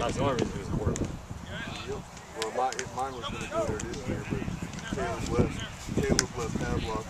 That's the only reason it was horrible. Well, my, mine was going to go there this year, but Caleb left. Caleb left Padlock.